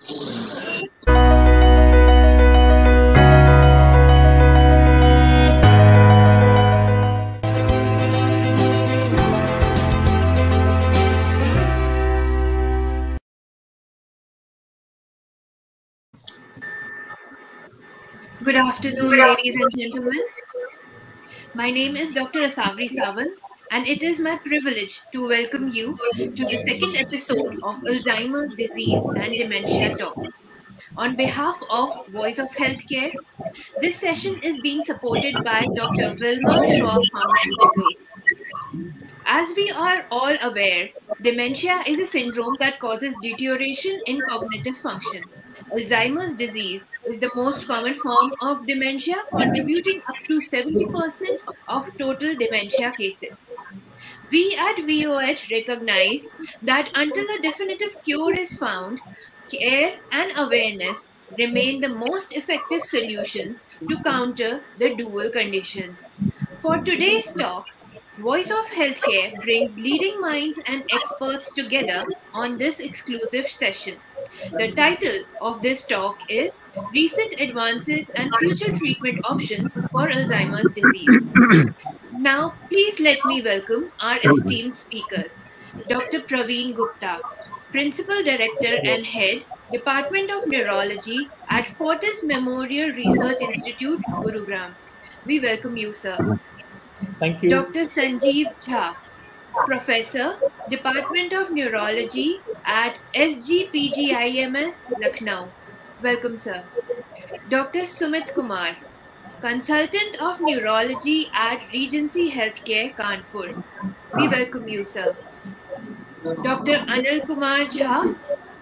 Good afternoon, ladies and gentlemen. My name is Dr. Asavri Sawant, and it is my privilege to welcome you to the second episode of Alzheimer's disease and dementia talk. On behalf of Voice of Healthcare, this session is being supported by Dr. Willmar Schwabe Pharmaceutical. As we are all aware, dementia is a syndrome that causes deterioration in cognitive function. Alzheimer's disease is the most common form of dementia, contributing up to 70% of total dementia cases. We at VOH recognize that until a definitive cure is found, care and awareness remain the most effective solutions to counter the dual conditions. For today's talk, Voice of Healthcare brings leading minds and experts together on this exclusive session. The title of this talk is Recent Advances and Future Treatment Options for Alzheimer's Disease. now, please let me welcome our esteemed speakers Dr. Praveen Gupta, Principal Director and Head, Department of Neurology at Fortis Memorial Research Institute, Gurugram. We welcome you, sir. Thank you. Dr. Sanjeev Jha, Professor, Department of Neurology at SGPGIMS, Lucknow. Welcome, sir. Dr. Sumit Kumar, Consultant of Neurology at Regency Healthcare, Kanpur. We welcome you, sir. Dr. Anil Kumar Jha,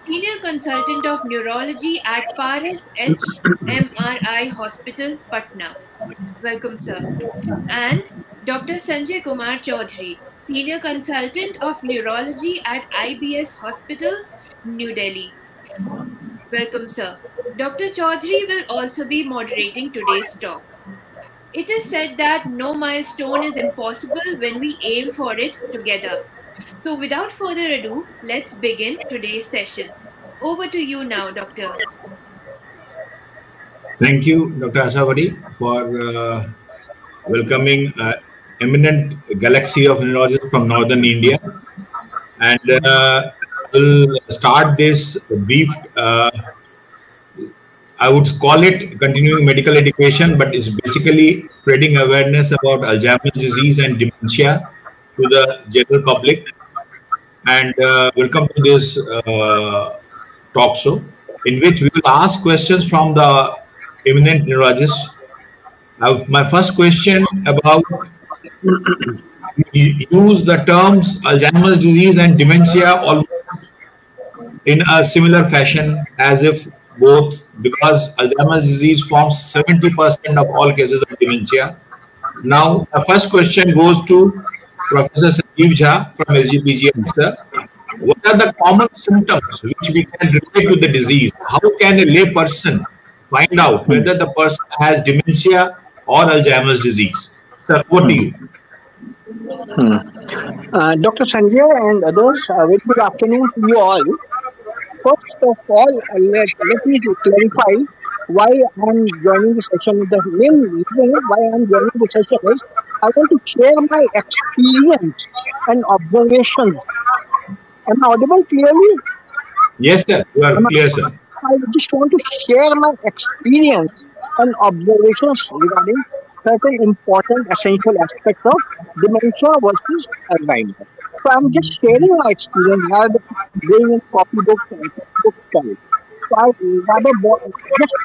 Senior Consultant of Neurology at Paras HMRI Hospital, Patna. Welcome, sir. And Dr. Sanjay Kumar Chaudhary, Senior Consultant of Neurology at IBS Hospitals, New Delhi. Welcome, sir. Dr. Chaudhary will also be moderating today's talk. It is said that no milestone is impossible when we aim for it together. So, without further ado, let's begin today's session. Over to you now, Doctor. Thank you, Dr. Asavri, for uh, welcoming uh, eminent galaxy of neurologists from northern India. And uh, we'll start this brief, uh, I would call it continuing medical education, but it's basically spreading awareness about Alzheimer's disease and dementia to the general public. And uh, welcome to this uh, talk show, in which we will ask questions from the eminent neurologists. my first question about use the terms Alzheimer's disease and dementia in a similar fashion as if both because Alzheimer's disease forms 70% of all cases of dementia. Now, the first question goes to Professor Sanjeev Jha from SGPGI, sir. What are the common symptoms which we can relate to the disease? How can a lay person find out whether the person has dementia or Alzheimer's disease? Sir, what do you? Hmm. Uh, Dr. Sanjay and others, uh, very good afternoon to you all. First of all, uh, let, let me clarify why I'm joining the session. The main reason why I'm joining the session is I want to share my experience and observation. Am I audible clearly? Yes, sir. You are clear, sir. I just want to share my experience and observations regarding certain important essential aspects of dementia versus Alzheimer's. So I'm just sharing my experience rather going in copybook and book style. So I rather just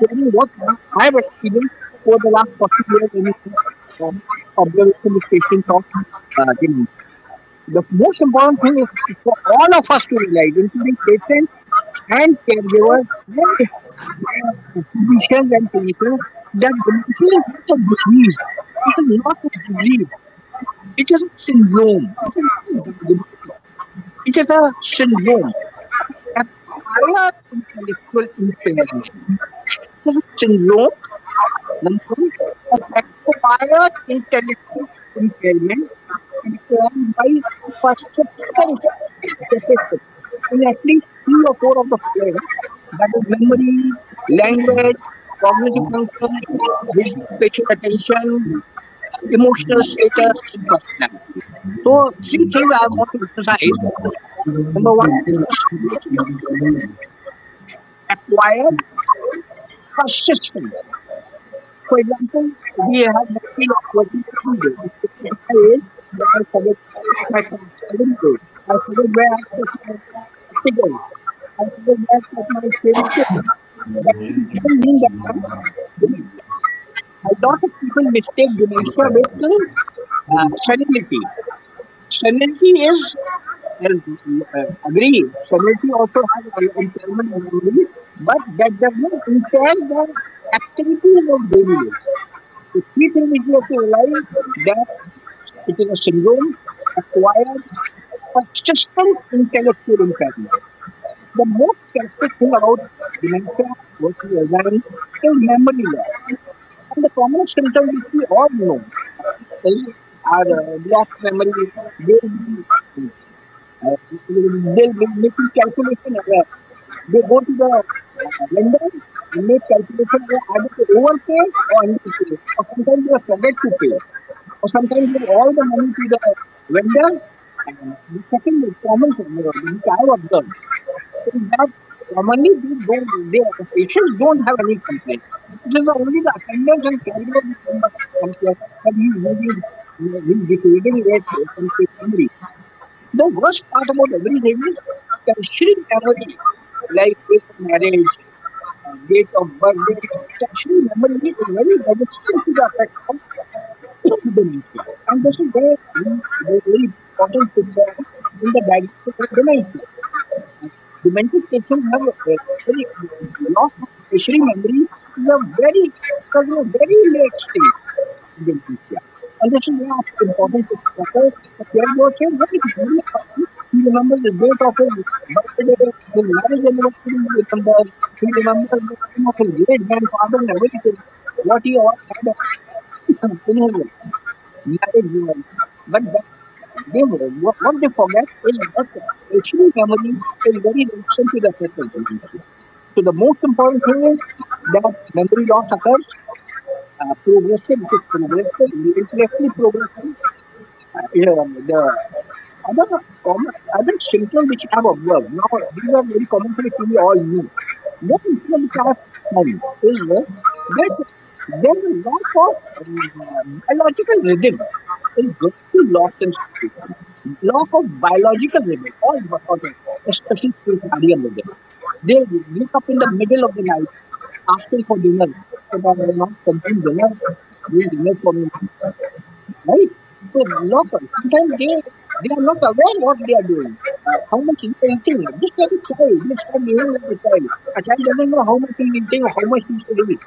sharing what I've experienced for the last 40 years in um, observation with patients of uh, dementia. The most important thing is for all of us to realize, including patients and caregivers and physicians and clinicians, that dementia is not a disease. It is not a disease. It is a syndrome. It is a syndrome. A Acquired intellectual impairment. It is a syndrome. Of acquired intellectual impairment informed by perceptual deficit in at least three or four of the that is memory, language, cognitive function, spatial attention, emotional status, personality. So, three things I want to emphasize. Number one, acquired persistence. For example, we have the skill of working every day. I forget my calendar. I forget where I put my figure. I forget where I put my favorite doesn't mean that a lot of people mistake dementia with uh, senility. Senility is, uh, agree, senility also has impairment of memory, but that does not impair the activities of daily life. The key thing is you have to realize that it is a syndrome acquired persistent intellectual impairment. The most characteristic thing about dementia versus Alzheimer's is memory loss. And the common symptoms which we all know our uh, lost memory, they'll be, uh, they'll making calculation error. They go to the uh, vendor and make calculation error either to overpay or underpay. Or sometimes they forget to pay. Or sometimes they give all the money to the vendor. And the second common thing which I have observed is that commonly they don't, they, the patients don't have any complaint. It is only the attendants and complain that he is losing, he is degrading from his memory. The worst part about everything is tertiary memory, like date marriage, uh, date of birth, tertiary memory is very resistant to the effect of dementia. And this is very, very important in the diagnosis of dementia demented patients have a very loss of tertiary memory in a very, a very late stage in dementia. And this is why it's important to suffer the caregiver can very very he remembers the date of his birthday, his marriage anniversary, he remembers, he remembers the name of his great grandfather and everything, what he all had in his marriage. But that they what, what they forget is that actually memory is very resistant to the of. So the most important thing is that memory loss occurs uh, progressive, it is progressive, relentlessly progressive. Uh, you know, the other common, other symptoms which I have observed, now these are very common things we all know. One symptom which I have found is that there is a lot of uh, biological rhythm is getting lost in sleep. Lack of biological all important, especially circadian rhythm. They wake up in the middle of the night asking for dinner. So that they not consume dinner, we dinner for me. Right? So lots of sometimes they they are not aware what they are doing. How much they eating? Just like a child, just like behaving like a child. A child doesn't know how much he's eating or how much he should eat.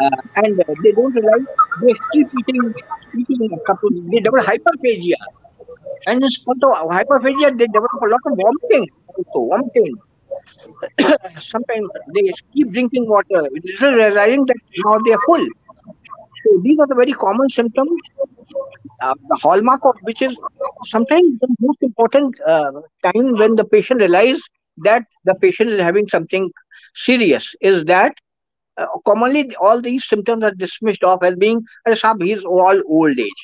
Uh, and uh, they don't realize they keep eating, eating a couple, they develop hyperphagia. And in spite of hyperphagia, they develop a lot of vomiting. Also, vomiting. Sometimes they keep drinking water, realizing that now they are full. So these are the very common symptoms. Uh, the hallmark of which is sometimes the most important uh, time when the patient realizes that the patient is having something serious is that uh, commonly all these symptoms are dismissed off as being sab he's all old age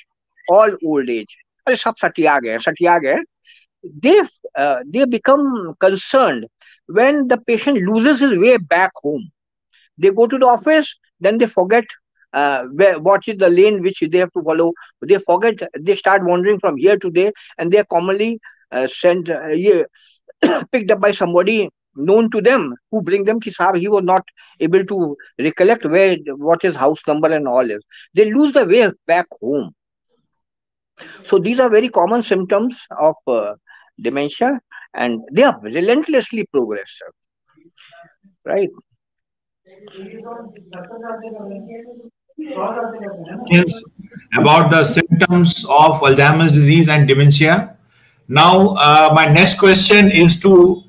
all old age. Sab satya satya they uh, they become concerned when the patient loses his way back home. They go to the office then they forget uh, where, what is the lane which they have to follow. They forget they start wandering from here to there and they are commonly uh, sent uh, picked up by somebody known to them who bring them ki sahab, he was not able to recollect where what his house number and all is. They lose the way back home. So these are very common symptoms of uh, dementia and they are relentlessly progressive. Right? Yes, about the symptoms of Alzheimer's disease and dementia. Now, uh, my next question is to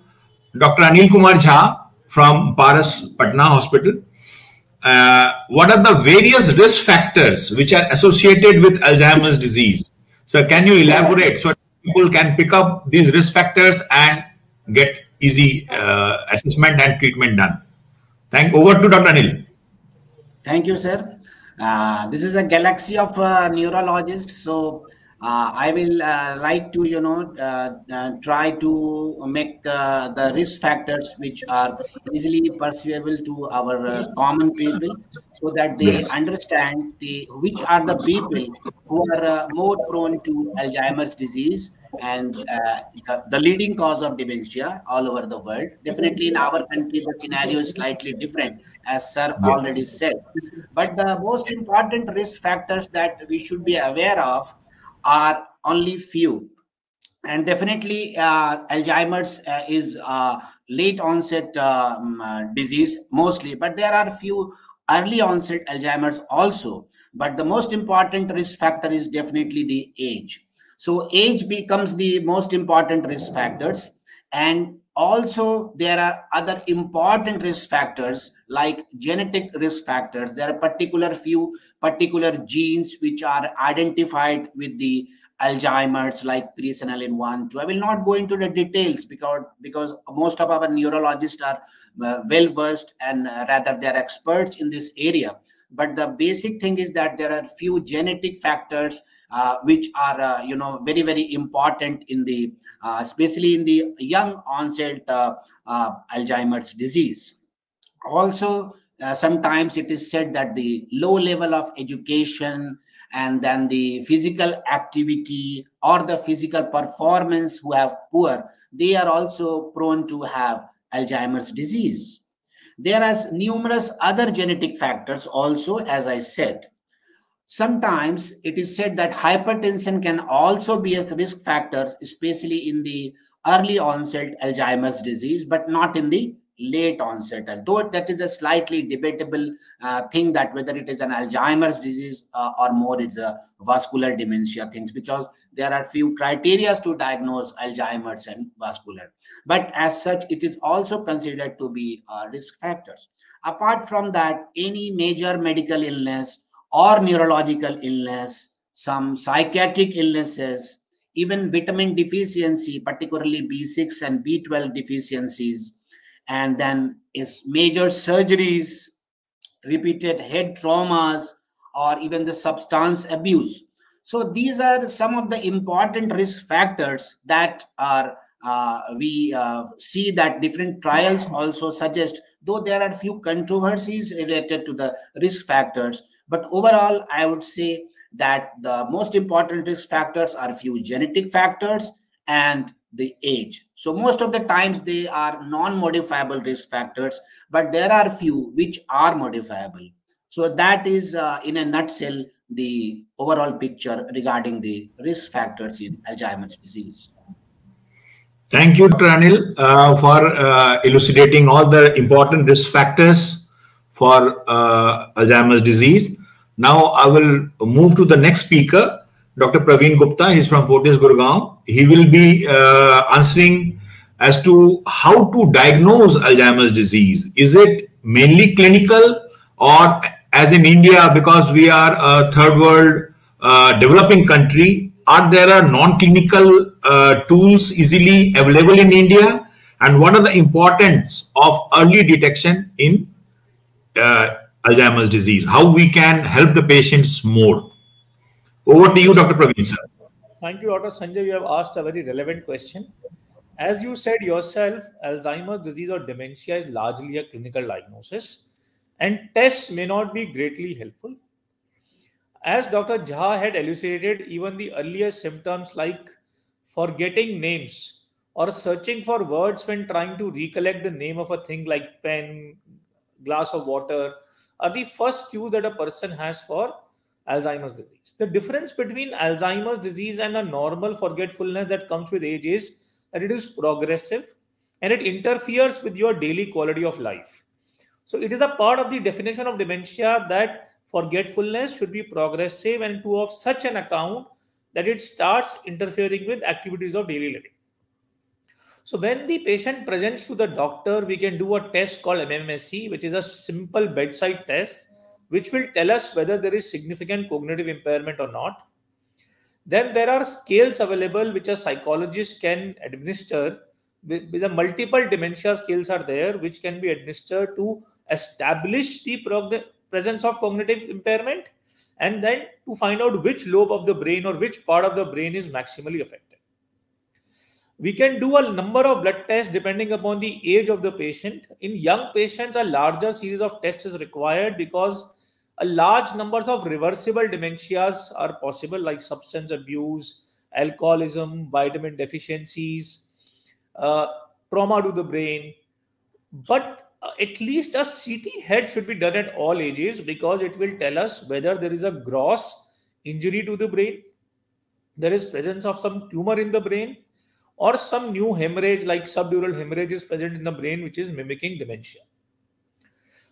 Dr. Anil Kumar Jha from Paras Patna Hospital. Uh, what are the various risk factors which are associated with Alzheimer's disease? So, can you elaborate so people can pick up these risk factors and get easy uh, assessment and treatment done. Thank over to Dr. Anil. Thank you, sir. Uh, this is a galaxy of uh, neurologists. So uh, I will uh, like to, you know, uh, uh, try to make the risk factors which are easily perceivable to our common people, so that they yes. understand the which are the people who are more prone to Alzheimer's disease and uh, the, the, leading cause of dementia all over the world. Definitely in our country, the scenario is slightly different, as sir already said. But the most important risk factors that we should be aware of are only few. And definitely, uh, Alzheimer's uh, is late onset um, uh, disease mostly, but there are few early onset Alzheimer's also. But the most important risk factor is definitely the age so age becomes the most important risk factors. And also there are other important risk factors like genetic risk factors. There are particular few particular genes which are identified with the Alzheimer's like presenilin 1, 2. I will not go into the details because, because most of our neurologists are uh, well versed and uh, rather they're experts in this area but the basic thing is that there are few genetic factors which are uh, you know very very important in the uh, especially in the young onset uh, uh, alzheimer's disease also uh, sometimes it is said that the low level of education and then the physical activity or the physical performance who have poor they are also prone to have alzheimer's disease there are numerous other genetic factors also, as I said. Sometimes it is said that hypertension can also be a risk factor, especially in the early onset Alzheimer's disease, but not in the late onset. Though that is a slightly debatable uh, thing that whether it is an alzheimer's disease uh, or more it's a vascular dementia things because there are few criteria to diagnose alzheimer's and vascular. But as such it is also considered to be uh, risk factors. Apart from that any major medical illness or neurological illness some psychiatric illnesses even vitamin deficiency particularly b6 and b12 deficiencies and then is major surgeries, repeated head traumas, or even the substance abuse. So these are some of the important risk factors that are uh, we uh, see that different trials also suggest, though there are a few controversies related to the risk factors, but overall, I would say that the most important risk factors are few genetic factors and the age. So most of the times they are non-modifiable risk factors, but there are a few which are modifiable. So that is uh, in a nutshell the overall picture regarding the risk factors in Alzheimer's disease. Thank you, Dr. Anil, uh, for uh, elucidating all the important risk factors for uh, Alzheimer's disease. Now I will move to the next speaker, Dr. Praveen Gupta. He's from Fortis Gurgaon. He will be uh, answering as to how to diagnose Alzheimer's disease. Is it mainly clinical or as in India, because we are a third world uh, developing country, are there non-clinical uh, tools easily available in India? And what are the importance of early detection in uh, Alzheimer's disease? How we can help the patients more? Over to you, Dr. Praveen, sir. Thank you, Dr. Sanjay. You have asked a very relevant question. As you said yourself, Alzheimer's disease or dementia is largely a clinical diagnosis, and tests may not be greatly helpful. As Dr. Jha had elucidated, even the earliest symptoms like forgetting names or searching for words when trying to recollect the name of a thing like pen, glass of water are the first cues that a person has for Alzheimer's disease. The difference between Alzheimer's disease and a normal forgetfulness that comes with age is that it is progressive and it interferes with your daily quality of life. So it is a part of the definition of dementia that forgetfulness should be progressive and to of such an account that it starts interfering with activities of daily living. So when the patient presents to the doctor, we can do a test called MMSE, which is a simple bedside test which will tell us whether there is significant cognitive impairment or not. Then there are scales available which a psychologist can administer with, the multiple dementia scales are there which can be administered to establish the presence of cognitive impairment and then to find out which lobe of the brain or which part of the brain is maximally affected we can do a number of blood tests depending upon the age of the patient in young patients a larger series of tests is required because a large numbers of reversible dementias are possible like substance abuse alcoholism vitamin deficiencies uh, trauma to the brain. But uh, at least a CT head should be done at all ages because it will tell us whether there is a gross injury to the brain, there is presence of some tumor in the brain, or some new hemorrhage like subdural hemorrhage is present in the brain which is mimicking dementia.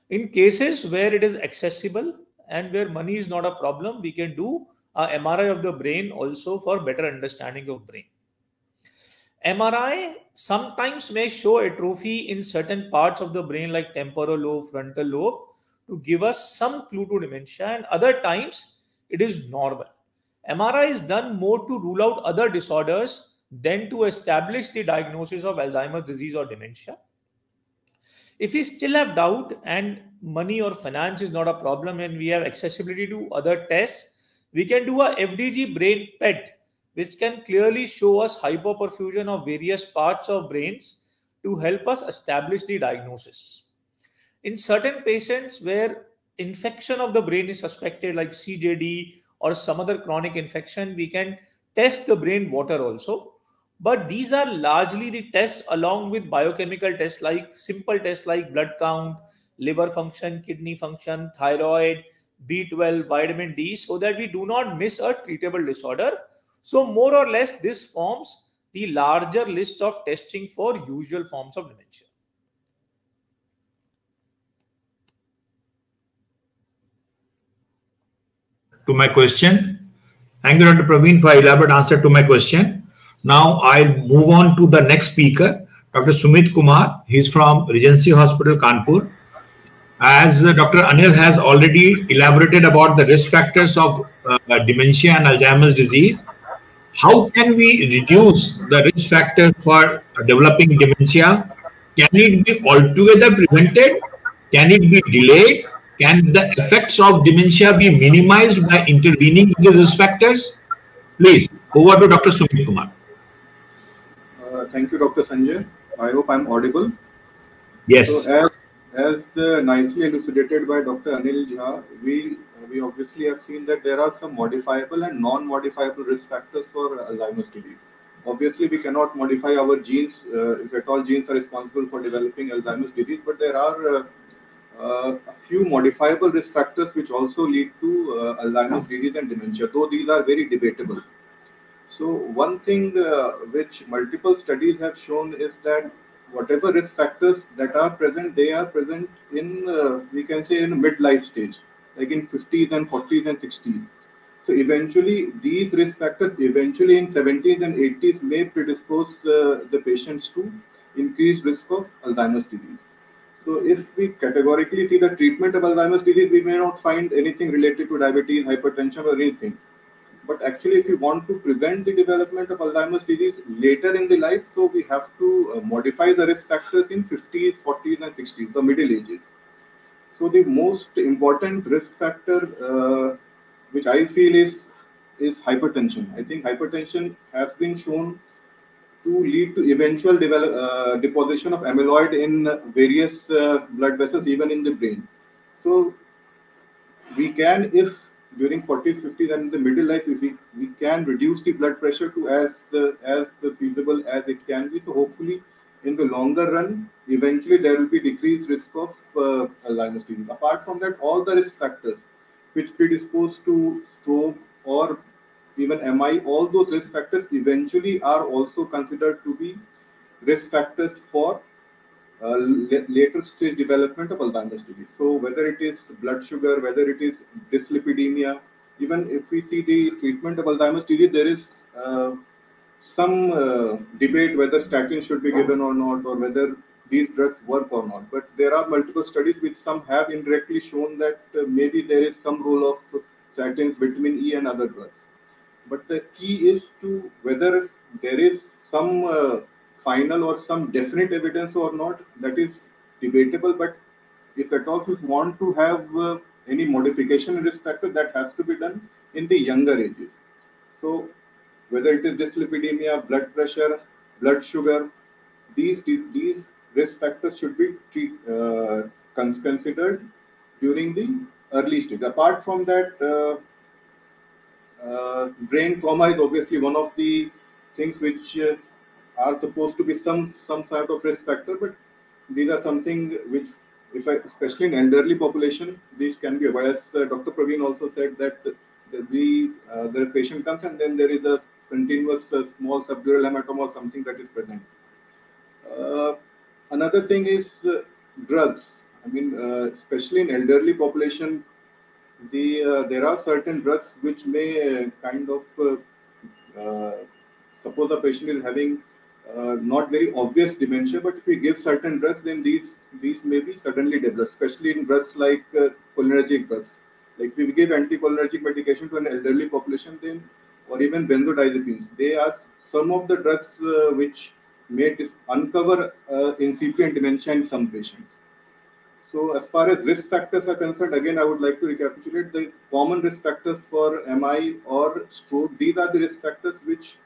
In cases where it is accessible and where money is not a problem, we can do a MRI of the brain also for better understanding of brain. MRI sometimes may show atrophy in certain parts of the brain, like temporal lobe, frontal lobe, to give us some clue to dementia, and other times it is normal. MRI is done more to rule out other disorders than to establish the diagnosis of Alzheimer's disease or dementia. If we still have doubt and money or finance is not a problem and we have accessibility to other tests, we can do a FDG brain PET which can clearly show us hypoperfusion of various parts of brains to help us establish the diagnosis. In certain patients where infection of the brain is suspected, like CJD or some other chronic infection, we can test the brain water also. But these are largely the tests along with biochemical tests like simple tests like blood count, liver function, kidney function, thyroid, B12, vitamin D, so that we do not miss a treatable disorder so more or less this forms the larger list of testing for usual forms of dementia. To my question. Thank you, Dr. Praveen, for elaborate answer to my question. Now I'll move on to the next speaker, Dr. Sumit Kumar. He's from Regency Hospital, Kanpur. As uh, Dr. Anil has already elaborated about the risk factors of uh, dementia and Alzheimer's disease, how can we reduce the risk factor for developing dementia? Can it be altogether prevented? Can it be delayed? Can the effects of dementia be minimized by intervening with the risk factors? Please, over to Dr. Sumit Kumar. Thank you, Dr. Sanjay. I hope I'm audible. Yes. So as, as uh, nicely elucidated by Dr. Anil Jha, we we obviously have seen that there are some modifiable and non-modifiable risk factors for Alzheimer's disease. Obviously, we cannot modify our genes uh, if at all genes are responsible for developing Alzheimer's disease, but there are uh, uh, a few modifiable risk factors which also lead to uh, Alzheimer's disease and dementia, though these are very debatable. So, one thing uh, which multiple studies have shown is that whatever risk factors that are present, they are present in, uh, we can say, in midlife stage like in 50s and 40s and 60s. So eventually, these risk factors eventually in 70s and 80s may predispose uh, the patients to increased risk of Alzheimer's disease. So if we categorically see the treatment of Alzheimer's disease, we may not find anything related to diabetes, hypertension or anything. But actually, if we want to prevent the development of Alzheimer's disease later in the life, so we have to uh, modify the risk factors in 50s, 40s and 60s, the middle ages. So the most important risk factor, uh, which I feel is is hypertension. I think hypertension has been shown to lead to eventual develop, uh, deposition of amyloid in various uh, blood vessels, even in the brain. So we can, if during 40s, 50s, and the middle life, if we, we can reduce the blood pressure to as uh, as feasible as it can be. So hopefully in the longer run, eventually there will be decreased risk of uh, Alzheimer's disease. Apart from that, all the risk factors which predispose to stroke or even MI, all those risk factors eventually are also considered to be risk factors for uh, later stage development of Alzheimer's disease. So whether it is blood sugar, whether it is dyslipidemia, even if we see the treatment of Alzheimer's disease, there is uh, some uh, debate whether statins should be given or not, or whether these drugs work or not. But there are multiple studies which some have indirectly shown that uh, maybe there is some role of statins, vitamin E, and other drugs. But the key is to whether there is some uh, final or some definite evidence or not, that is debatable. But if at all we want to have uh, any modification in risk factor, that has to be done in the younger ages. So whether it is dyslipidemia, blood pressure, blood sugar, these these risk factors should be treat, uh, considered during the early stage. Apart from that, uh, uh, brain trauma is obviously one of the things which uh, are supposed to be some some sort of risk factor, but these are something which, if I, especially in elderly population, these can be avoided. As uh, Dr. Praveen also said that the, the, uh, the patient comes and then there is a continuous uh, small subdural hematoma or something that is present. Uh, another thing is drugs. I mean, especially in elderly population, the uh, there are certain drugs which may uh, kind of uh, suppose a patient is having not very obvious dementia, but if we give certain drugs, then these these may be suddenly developed, especially in drugs like cholinergic drugs. Like if we give anticholinergic medication to an elderly population, then or even benzodiazepines, they are some of the drugs uh, which may uncover uh, incipient dementia in some patients. So as far as risk factors are concerned, again, I would like to recapitulate the common risk factors for MI or stroke. These are the risk factors which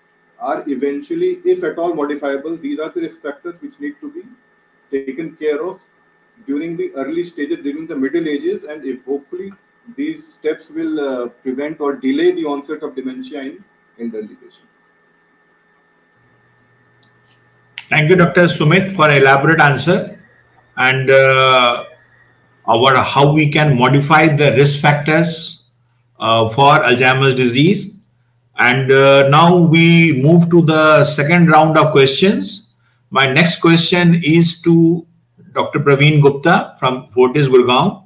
are eventually, if at all modifiable, these are the risk factors which need to be taken care of during the early stages, during the middle ages, and if hopefully these steps will uh, prevent or delay the onset of dementia in elderly patients. Thank you, Dr. Sumit, for elaborate answer. And uh, our how we can modify the risk factors uh, for Alzheimer's disease. And uh, now we move to the second round of questions. My next question is to Dr. Praveen Gupta from Fortis Gurgaon.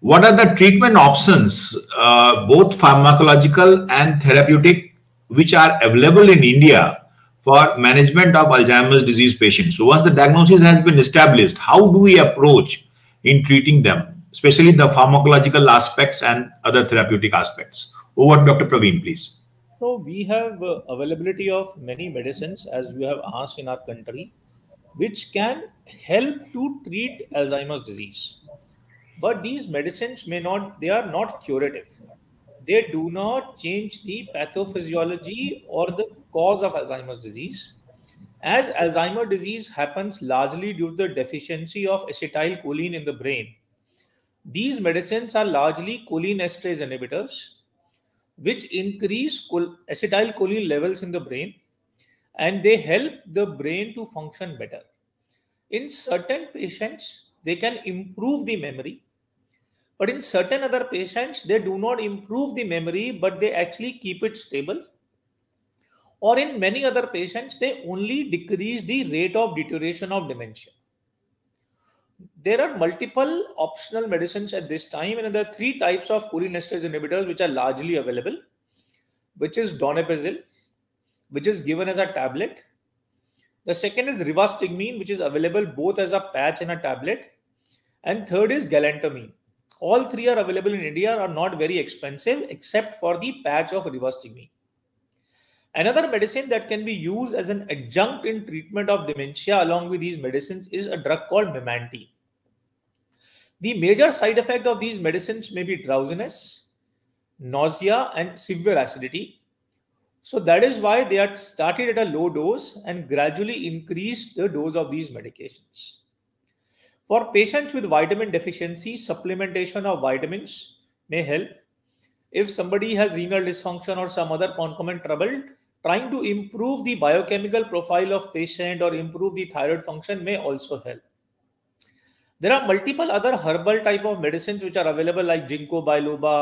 What are the treatment options, uh, both pharmacological and therapeutic, which are available in India for management of Alzheimer's disease patients? So once the diagnosis has been established, how do we approach in treating them, especially the pharmacological aspects and other therapeutic aspects. Over to Dr. Praveen, please. So we have uh, availability of many medicines, as we have asked in our country, which can help to treat Alzheimer's disease. But these medicines may not, they are not curative. They do not change the pathophysiology or the cause of Alzheimer's disease as Alzheimer's disease happens largely due to the deficiency of acetylcholine in the brain, these medicines are largely cholinesterase inhibitors, which increase acetylcholine levels in the brain and they help the brain to function better. In certain patients, they can improve the memory, but in certain other patients, they do not improve the memory, but they actually keep it stable or in many other patients, they only decrease the rate of deterioration of dementia. There are multiple optional medicines at this time, and there are three types of cholinesterase inhibitors which are largely available, which is donepezil, which is given as a tablet. The second is rivastigmine, which is available both as a patch and a tablet. And third is galantamine. All three are available in India, are not very expensive, except for the patch of rivastigmine. Another medicine that can be used as an adjunct in treatment of dementia along with these medicines is a drug called memantine. The major side effect of these medicines may be drowsiness, nausea, and severe acidity. So that is why they are started at a low dose and gradually increase the dose of these medications. For patients with vitamin deficiency, supplementation of vitamins may help. If somebody has renal dysfunction or some other concomitant trouble, trying to improve the biochemical profile of patient or improve the thyroid function may also help there are multiple other herbal type of medicines which are available like ginkgo biloba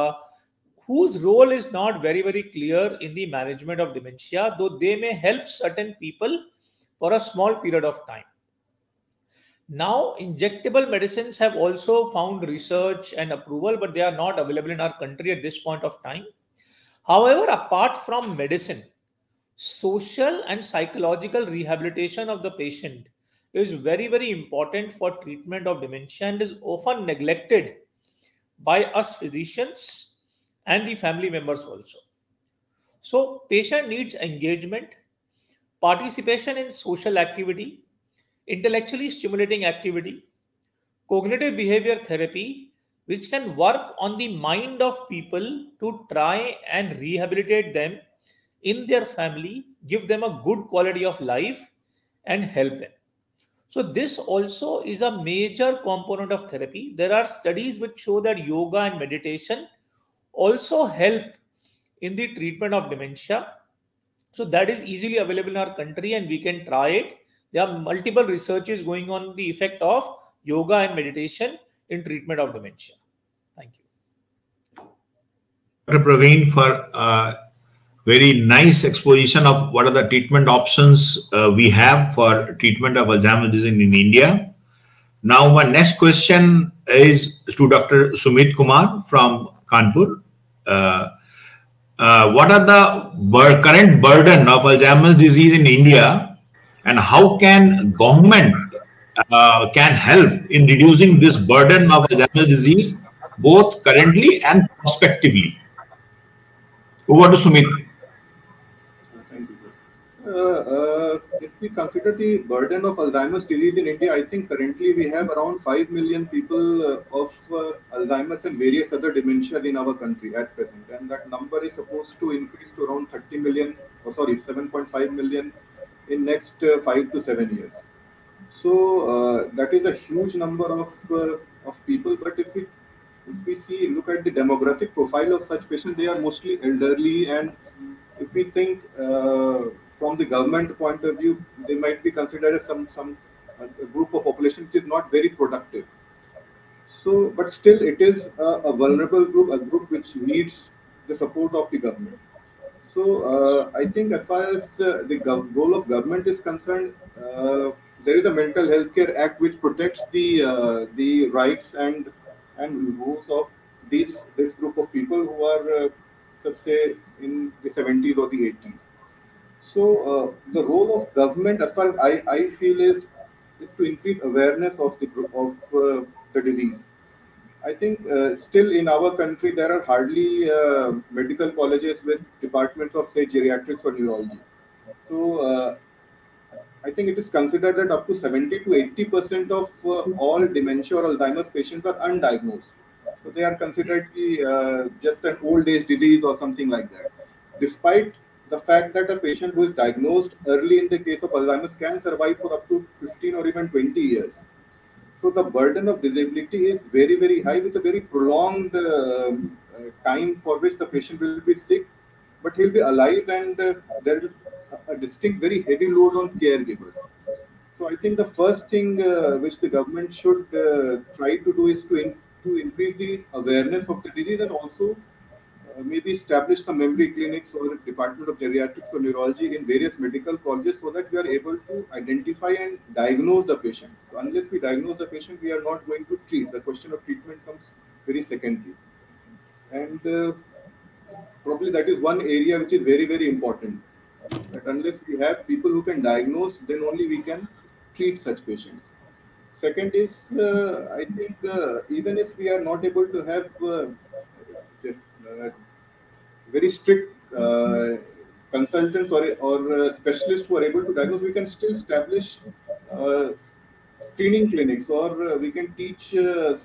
whose role is not very very clear in the management of dementia though they may help certain people for a small period of time. Now injectable medicines have also found research and approval but they are not available in our country at this point of time. However apart from medicine social and psychological rehabilitation of the patient is very very important for treatment of dementia and is often neglected by us physicians and the family members also so patient needs engagement participation in social activity, intellectually stimulating activity, cognitive behavior therapy, which can work on the mind of people to try and rehabilitate them in their family, give them a good quality of life, and help them. So, this also is a major component of therapy. There are studies which show that yoga and meditation also help in the treatment of dementia. So, that is easily available in our country and we can try it. There are multiple researches going on the effect of yoga and meditation in treatment of dementia. Thank you. Dr. Praveen for uh, very nice exposition of what are the treatment options uh, we have for treatment of Alzheimer's disease in India. Now, my next question is to Dr. Sumit Kumar from Kanpur. Uh, uh, what are the bur current burden of Alzheimer's disease in India and how can government uh, can help in reducing this burden of Alzheimer's disease both currently and prospectively? Over to Sumit. Uh, uh, if we consider the burden of Alzheimer's disease in India, I think currently we have around 5 million people uh, of Alzheimer's and various other dementias in our country at present. And that number is supposed to increase to around 30 million, or sorry, 7.5 million in next 5 to 7 years. So that is a huge number of, of people. But if we if we see, look at the demographic profile of such patients, they are mostly elderly and if we think uh, from the government point of view, they might be considered as some some group of population which is not very productive. So, but still, it is a, a vulnerable group, a group which needs the support of the government. So, uh, I think as far as the, goal of government is concerned, uh, there is a Mental Health Care Act which protects the uh, the rights and and rules of these this group of people who are, uh, say, in the 70s or the 80s. So uh, the role of government, as far as I, I feel, is is to increase awareness of the of uh, the disease. I think uh, still in our country there are hardly uh, medical colleges with departments of say geriatrics or neurology. So uh, I think it is considered that up to 70 to 80 percent of uh, all dementia or Alzheimer's patients are undiagnosed. So they are considered just an old age disease or something like that. Despite the fact that a patient who is diagnosed early in the case of Alzheimer's can survive for up to 15 or even 20 years. So the burden of disability is very, very high with a very prolonged uh, time for which the patient will be sick, but he'll be alive and uh, there is a distinct, very heavy load on caregivers. So I think the first thing uh, which the government should uh, try to do is to, in, to increase the awareness of the disease and also maybe establish some memory clinics or department of geriatrics or neurology in various medical colleges so that we are able to identify and diagnose the patient. So unless we diagnose the patient, we are not going to treat. The question of treatment comes very secondary. And uh, probably that is one area which is very, very important. That unless we have people who can diagnose, then only we can treat such patients. Second is, uh, I think uh, even if we are not able to have uh, uh, very strict uh, consultants or, or uh, specialists who are able to diagnose, we can still establish screening clinics or we can teach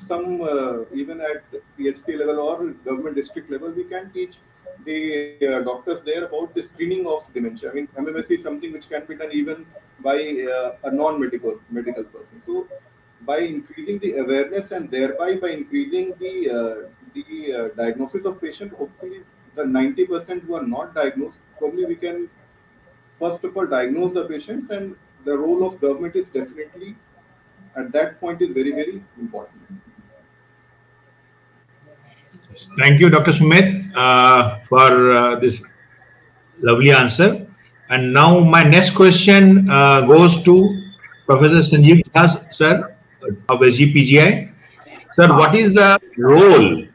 some, even at PHC level or government district level, we can teach the uh, doctors there about the screening of dementia. I mean, MMSE is something which can be done even by uh, a non-medical medical person. So, by increasing the awareness and thereby by increasing the uh, the uh, diagnosis of patient, hopefully the 90% who are not diagnosed, probably we can first of all diagnose the patient and the role of government is definitely at that point is very, very important. Thank you, Dr. Sumit, uh, for uh, this lovely answer. And now my next question uh, goes to Professor Sanjeev Das, sir, of SGPGI. Sir, what is the role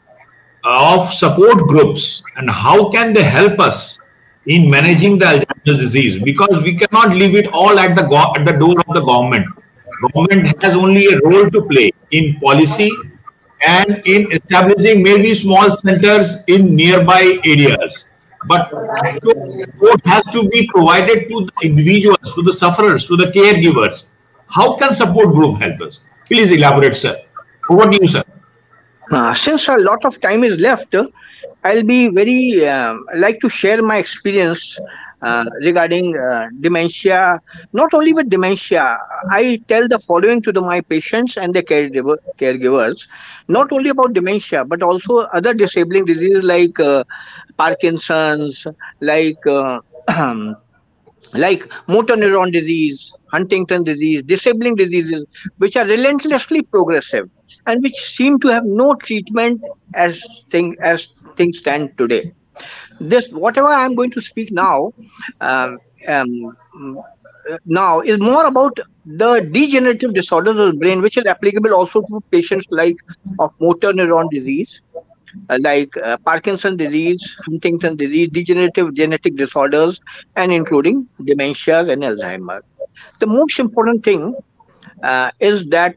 of support groups and how can they help us in managing the Alzheimer's disease because we cannot leave it all at the at the door of the government. Government has only a role to play in policy and in establishing maybe small centers in nearby areas. but support has to be provided to the individuals, to the sufferers, to the caregivers. How can support group help us? Please elaborate, sir. Over to you, sir. Uh, since a lot of time is left, I'll be very uh, like to share my experience uh, regarding uh, dementia. Not only with dementia, I tell the following to the, my patients and the caregiver, caregivers. Not only about dementia, but also other disabling diseases like uh, Parkinson's, like like motor neuron disease, Huntington disease, disabling diseases, which are relentlessly progressive and which seem to have no treatment as thing as things stand today. This whatever I am going to speak now, um, um, now is more about the degenerative disorders of the brain, which is applicable also to patients like of motor neuron disease, uh, like uh, Parkinson disease, Huntington disease, degenerative genetic disorders, and including dementia and Alzheimer. The most important thing uh, is that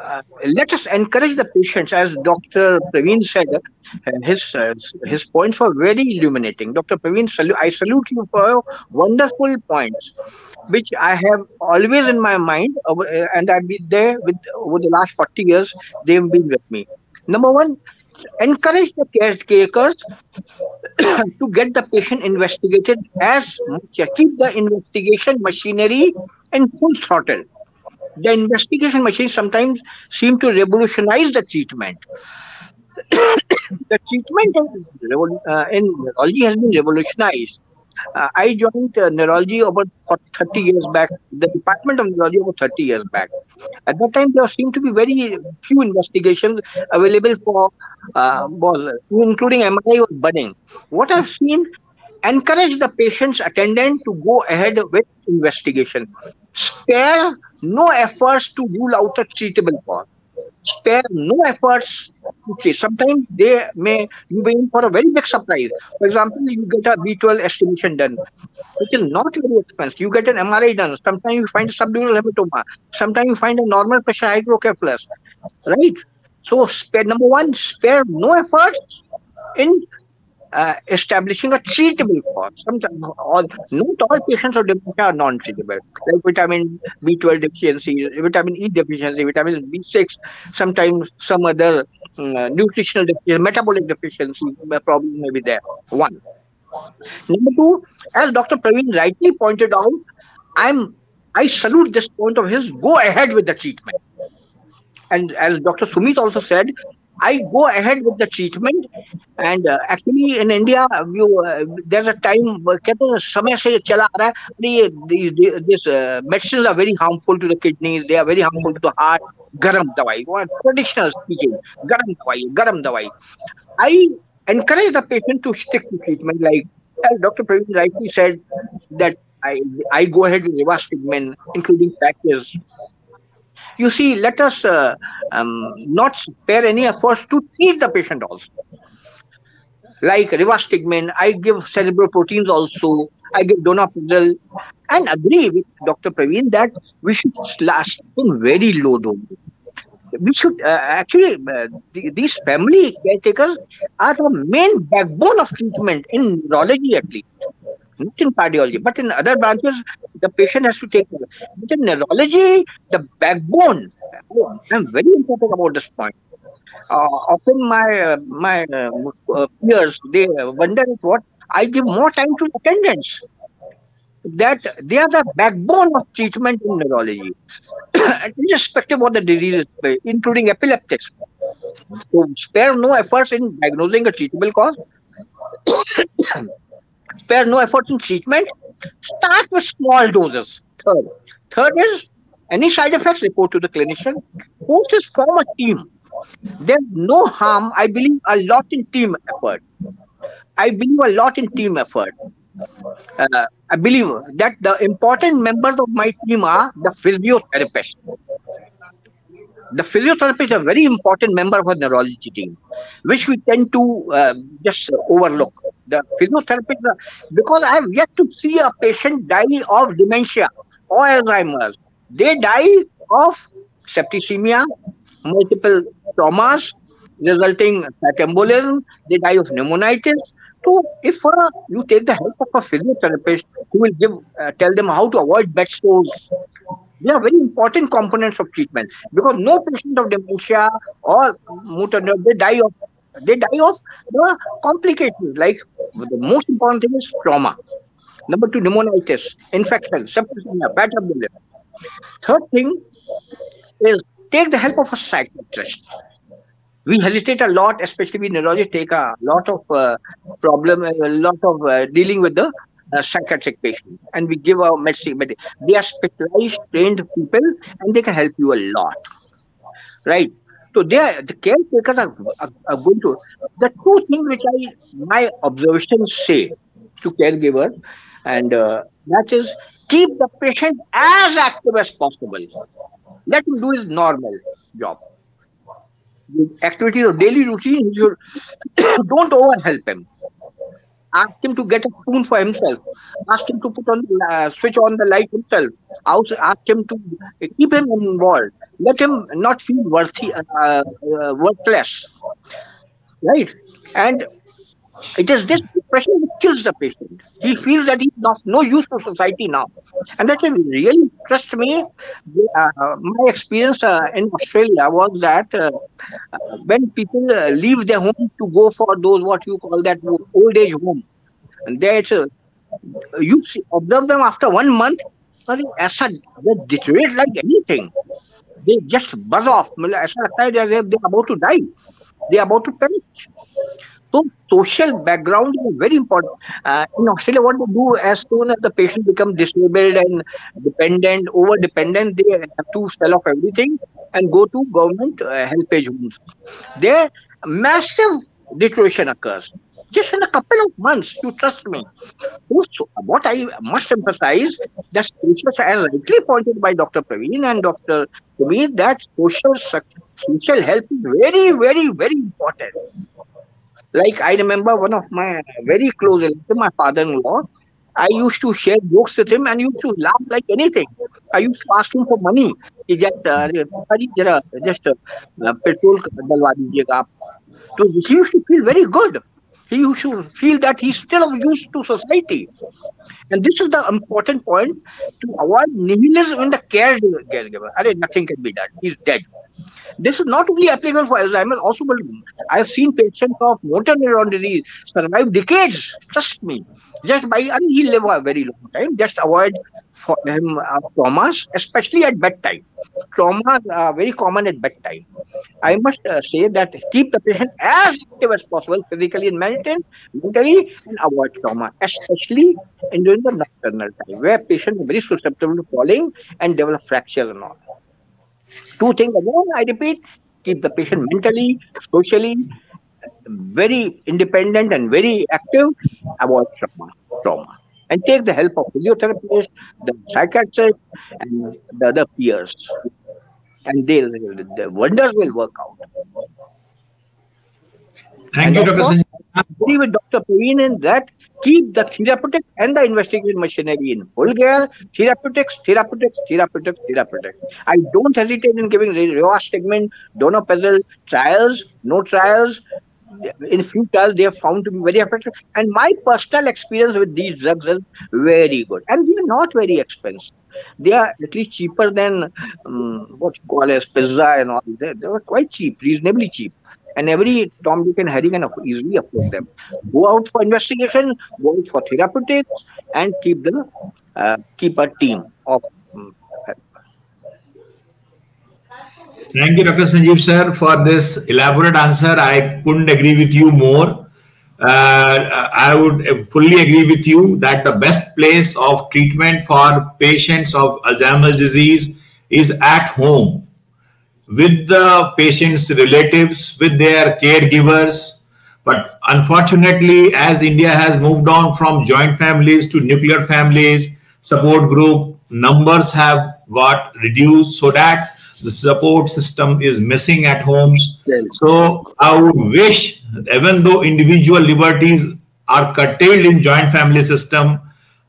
uh, let us encourage the patients, as Dr. Praveen said, uh, his uh, his points were very illuminating. Dr. Praveen, salu- I salute you for your wonderful points, which I have always in my mind, uh, and I've been there with over the last 40 years. They've been with me. Number one, encourage the caretakers to get the patient investigated as keep the investigation machinery in full throttle the investigation machines sometimes seem to revolutionize the treatment. the treatment in, uh, in neurology has been revolutionized. Uh, I joined uh, neurology about 30 years back, the department of neurology about 30 years back. At that time, there seemed to be very few investigations available for, uh, including MRI or budding. What I've seen, encourage the patient's attendant to go ahead with investigation. Spare no efforts to rule out a treatable cause. Spare no efforts to. Sometimes they may you be in for a very big surprise. For example, you get a B12 estimation done, which is not very expensive. You get an MRI done. Sometimes you find a subdural hematoma. Sometimes you find a normal pressure hydrocephalus. Right? So spare number one, spare no efforts in uh, establishing a treatable cause. Sometimes, all, not all patients of dementia are non-treatable, like vitamin B12 deficiency, vitamin E deficiency, vitamin B6, sometimes some other uh, nutritional deficiency, metabolic deficiency problem may be there. One. Number two, as Dr. Praveen rightly pointed out, I'm I salute this point of his. Go ahead with the treatment. And as Dr. Sumit also said, I go ahead with the treatment. And uh, actually in India, you, uh, there's a time कहते हैं समय से चला आ रहा this uh, medicines are very harmful to the kidneys. They are very harmful to the heart. गरम दवाई traditional speaking गरम दवाई गरम दवाई I encourage the patient to stick to treatment like Dr. Praveen rightly said that I, I go ahead with rivastigmine, including patches, you see, let us uh, um, not spare any efforts to treat the patient also. Like rivastigmine, I give cerebral proteins also. I give donepezil, and agree with Dr. Praveen that we should last in very low dose. We should uh, actually uh, the, these family caretakers are the main backbone of treatment in neurology at least not in cardiology, but in other branches, the patient has to take. But in neurology, the backbone, I'm very important about this point. Uh, often my uh, my uh, peers they wonder what I give more time to attendants. That they are the backbone of treatment in neurology, irrespective of the diseases, including epileptics. So spare no efforts in diagnosing a treatable cause spare no effort in treatment. Start with small doses. Third. Third is any side effects report to the clinician. Fourth is form a team. There's no harm. I believe a lot in team effort. I believe a lot in team effort. Uh, I believe that the important members of my team are the physiotherapist. The physiotherapist is a very important member of our neurology team, which we tend to uh, just overlook the physiotherapist, because I have yet to see a patient die of dementia or Alzheimer's. They die of septicemia, multiple traumas resulting atambolism they die of pneumonitis. So if uh, you take the help of a physiotherapist who will give uh, tell them how to avoid bed sores, they are very important components of treatment because no patient of dementia or motor neuron they die of they die of the complications like the most important thing is trauma. Number two, pneumonitis, infection, septicemia, the liver. Third thing is take the help of a psychiatrist. We hesitate a lot, especially we neurologists take a lot of uh, problem, a lot of uh, dealing with the uh, psychiatric patient, and we give our medicine. But they are specialized, trained people, and they can help you a lot, right? So they are, the caretakers are, are, are going to the two things which I my observations say to caregivers, and uh, that is keep the patient as active as possible. Let him do his normal job. The activities of daily routine, you don't overhelp him. Ask him to get a spoon for himself. Ask him to put on uh, switch on the light himself. Also ask him to keep him involved. Let him not feel worthy, uh, uh, worthless. Right? And it is this depression that kills the patient. He feels that he's of no use to society now. And that really impressed me. Uh, my experience uh, in Australia was that uh, when people uh, leave their home to go for those what you call that old age home, and uh, you see, observe them after one month, as a, they deteriorate like anything. They just buzz off. They're about to die. They're about to perish. So social background is very important. Uh, in Australia, what they do as soon as the patient becomes disabled and dependent, over dependent, they have to sell off everything and go to government uh, help age homes. There, massive deterioration occurs just in a couple of months. You trust me. Also, what I must emphasize that social, as rightly pointed by Dr. Praveen and Dr. Praveen, that social social help is very, very, very important. Like I remember one of my very close relatives, my father-in-law. I used to share jokes with him and used to laugh like anything. I used to ask him for money. He just, uh, just uh, petrol So he used to feel very good. He should feel that he's still of use to society. And this is the important point to avoid nihilism in the caregiver. I mean, Nothing can be done. He's dead. This is not only applicable for Alzheimer's, also I have seen patients of motor neuron disease survive decades. Trust me, just by mean, he live a very long time. Just avoid for him uh, traumas, especially at bedtime. Traumas are very common at bedtime. I must uh, say that keep the patient as active as possible, physically and mentally, mentally, and avoid trauma, especially during the nocturnal time, where patients are very susceptible to falling and develop fractures and all. Two things again, I repeat, keep the patient mentally, socially, very independent and very active, avoid trauma. trauma. And take the help of physiotherapists, the psychiatrist, and the other peers. And they'll, the wonders will work out. Thank and you, Dr. I agree with Dr. Praveen in that keep the therapeutic and the investigative machinery in full gear. Therapeutics, therapeutics, therapeutics, therapeutics. I don't hesitate in giving rivastigmine, donepezil trials, no trials. In trials, they are found to be very effective. And my personal experience with these drugs is very good. And they are not very expensive. They are at least cheaper than um, what you call as pizza and all. They, they were quite cheap, reasonably cheap and every Tom, Dick, and Harry can easily afford them. Go out for investigation, go out for therapeutics, and keep the uh, keep a team of. Um, Thank you, Dr. Sanjeev sir, for this elaborate answer. I couldn't agree with you more. Uh, I would fully agree with you that the best place of treatment for patients of Alzheimer's disease is at home with the patient's relatives, with their caregivers. But unfortunately, as India has moved on from joint families to nuclear families, support group numbers have got reduced so that the support system is missing at homes. So I would wish, even though individual liberties are curtailed in joint family system,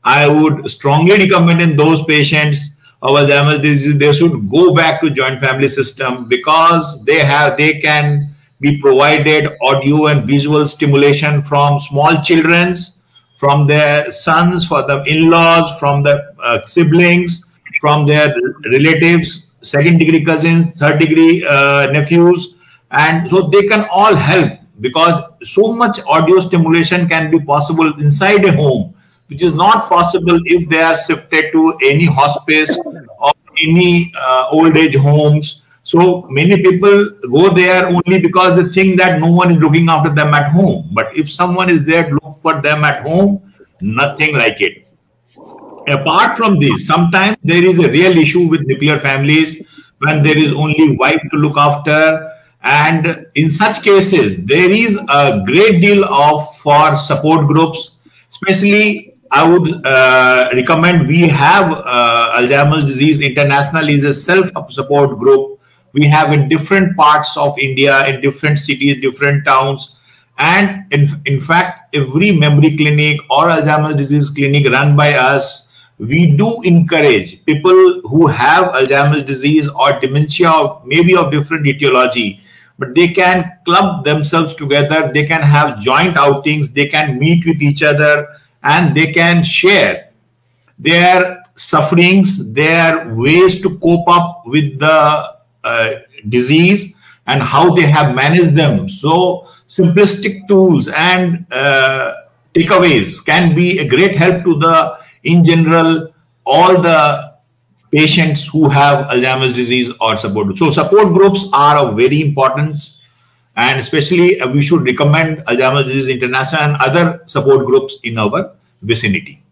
I would strongly recommend in those patients of Alzheimer's disease, they should go back to joint family system because they have they can be provided audio and visual stimulation from small children's, from their sons, for the in-laws, from the uh, siblings, from their relatives, second degree cousins, third degree uh, nephews, and so they can all help because so much audio stimulation can be possible inside a home, which is not possible if they are shifted to any hospice or any uh, old age homes so many people go there only because they think that no one is looking after them at home. But if someone is there to look for them at home, nothing like it. Apart from this, sometimes there is a real issue with nuclear families when there is only wife to look after. And in such cases, there is a great deal of for support groups, especially I would uh, recommend we have uh, Alzheimer's disease international is a self support group we have in different parts of India, in different cities, different towns. And in, in fact, every memory clinic or Alzheimer's disease clinic run by us, we do encourage people who have Alzheimer's disease or dementia, maybe of different etiology, but they can club themselves together, they can have joint outings, they can meet with each other, and they can share their sufferings, their ways to cope up with the uh, disease and how they have managed them. So simplistic tools and uh, takeaways can be a great help to the, in general, all the patients who have Alzheimer's disease or support. So support groups are of very importance and especially uh, we should recommend Alzheimer's Disease International and other support groups in our vicinity.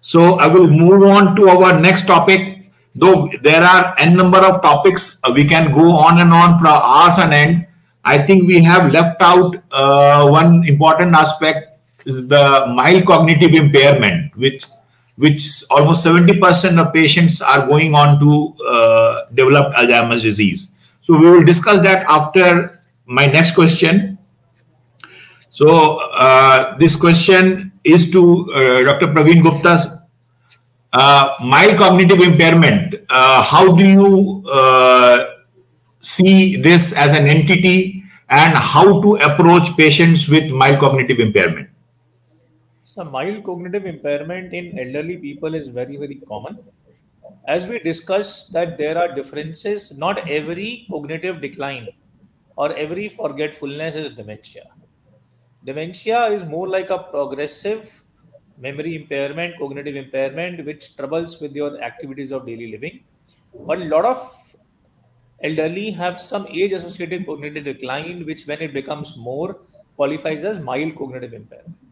So I will move on to our next topic though there are n number of topics uh, we can go on and on for hours and end i think we have left out uh, one important aspect is the mild cognitive impairment which which almost 70% of patients are going on to uh, develop alzheimer's disease. So we will discuss that after my next question. So uh, this question is to uh, dr praveen gupta's uh, mild cognitive impairment, uh, how do you uh, see this as an entity and how to approach patients with mild cognitive impairment? So, mild cognitive impairment in elderly people is very, very common. As we discussed, that there are differences, not every cognitive decline or every forgetfulness is dementia. Dementia is more like a progressive memory impairment, cognitive impairment, which troubles with your activities of daily living. But a lot of elderly have some age associated cognitive decline, which when it becomes more qualifies as mild cognitive impairment.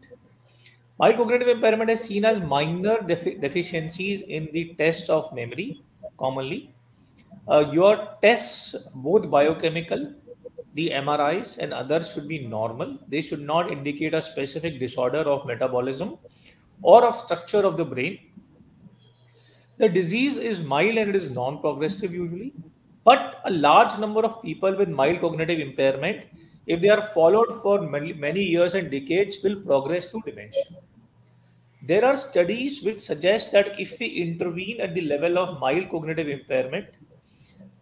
Mild cognitive impairment is seen as minor defi- deficiencies in the test of memory commonly. Uh, your tests, both biochemical, the MRIs and others should be normal. They should not indicate a specific disorder of metabolism or of structure of the brain. The disease is mild and it is non progressive usually, but a large number of people with mild cognitive impairment, if they are followed for many, many years and decades, will progress to dementia. There are studies which suggest that if we intervene at the level of mild cognitive impairment,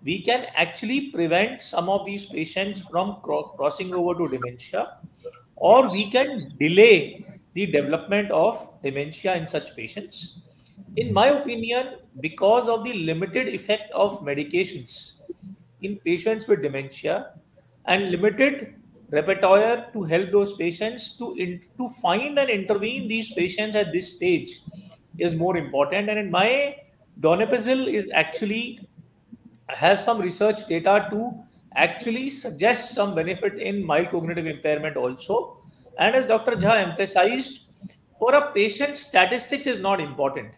we can actually prevent some of these patients from cro- crossing over to dementia, or we can delay the development of dementia in such patients. In my opinion, because of the limited effect of medications in patients with dementia and limited repertoire to help those patients to, in, to find and intervene these patients at this stage is more important. And in my donepezil is actually have some research data to actually suggest some benefit in mild cognitive impairment also and as Dr. Jha emphasized, for a patient, statistics is not important.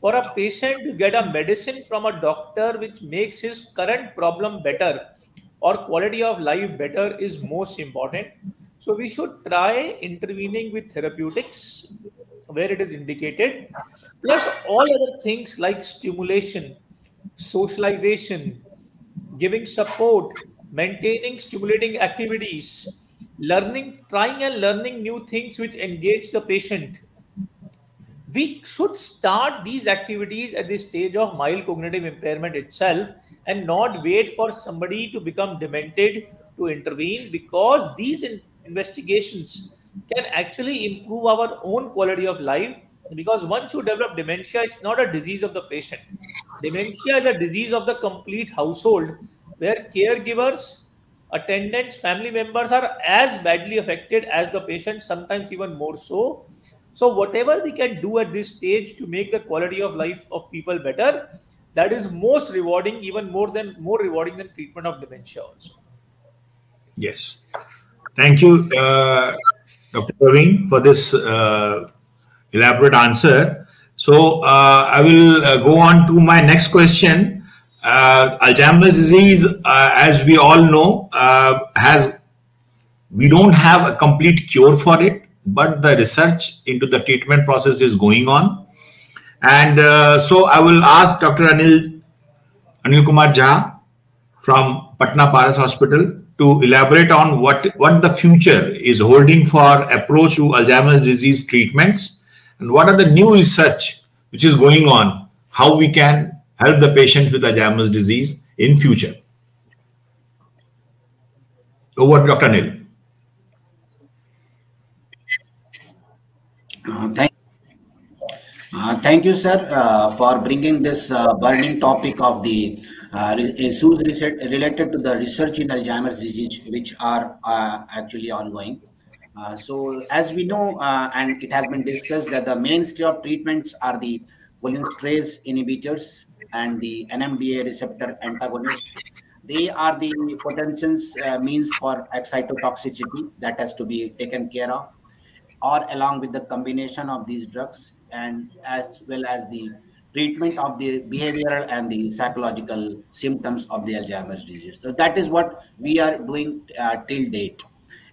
For a patient to get a medicine from a doctor which makes his current problem better or quality of life better is most important. So we should try intervening with therapeutics where it is indicated, plus all other things like stimulation, socialization, giving support, maintaining stimulating activities, learning, trying and learning new things which engage the patient. We should start these activities at the stage of mild cognitive impairment itself and not wait for somebody to become demented to intervene because these in- investigations can actually improve our own quality of life because once you develop dementia it's not a disease of the patient. Dementia is a disease of the complete household where caregivers attendants family members are as badly affected as the patient sometimes even more so so whatever we can do at this stage to make the quality of life of people better that is most rewarding even more than more rewarding than treatment of dementia also Yes. Thank you, uh, Dr. Praveen, for this uh, elaborate answer. So uh, I will uh, go on to my next question. Uh, Alzheimer's disease, uh, as we all know, has we don't have a complete cure for it, but the research into the treatment process is going on. And uh, so I will ask Dr. Anil Anil Kumar Jha from Patna Paras Hospital to elaborate on what, what the future is holding for approach to Alzheimer's disease treatments and what are the new research which is going on, how we can help the patients with Alzheimer's disease in future. Over Dr. Anil. Uh, thank, uh, thank you, sir, uh, for bringing this uh, burning topic of the uh, issues research, related to the research in Alzheimer's disease, which are uh, actually ongoing. Uh, so, as we know, uh, and it has been discussed that the mainstay of treatments are the cholinesterase inhibitors and the NMDA receptor antagonist. They are the potentials uh, means for excitotoxicity that has to be taken care of or along with the combination of these drugs and as well as the treatment of the behavioral and the psychological symptoms of the Alzheimer's disease. So that is what we are doing uh, till date.